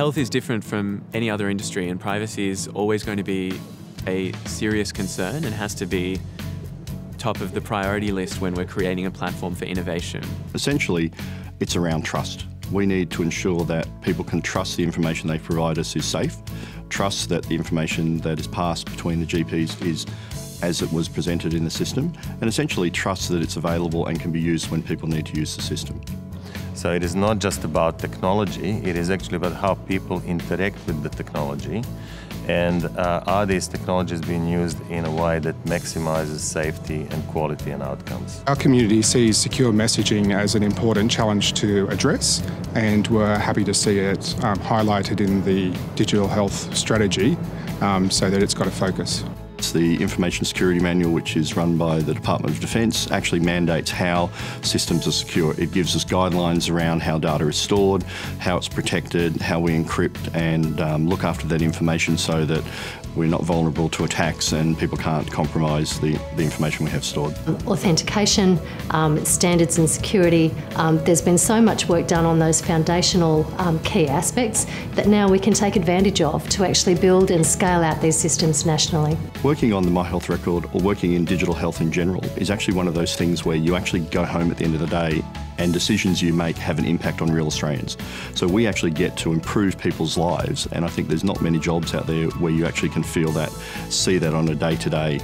Health is different from any other industry, and privacy is always going to be a serious concern and has to be top of the priority list when we're creating a platform for innovation. Essentially, it's around trust. We need to ensure that people can trust the information they provide us is safe, trust that the information that is passed between the GPs is as it was presented in the system, and essentially trust that it's available and can be used when people need to use the system. So it is not just about technology, it is actually about how people interact with the technology and uh, are these technologies being used in a way that maximizes safety and quality and outcomes? Our community sees secure messaging as an important challenge to address, and we're happy to see it um, highlighted in the digital health strategy um, so that it's got a focus. The Information Security Manual, which is run by the Department of Defence, actually mandates how systems are secure. It gives us guidelines around how data is stored, how it's protected, how we encrypt and um, look after that information so that we're not vulnerable to attacks and people can't compromise the, the information we have stored. Authentication, um, standards and security, um, there's been so much work done on those foundational um, key aspects that now we can take advantage of to actually build and scale out these systems nationally. Working on the My Health Record or working in digital health in general is actually one of those things where you actually go home at the end of the day and decisions you make have an impact on real Australians. So we actually get to improve people's lives, and I think there's not many jobs out there where you actually can feel that, see that on a day to day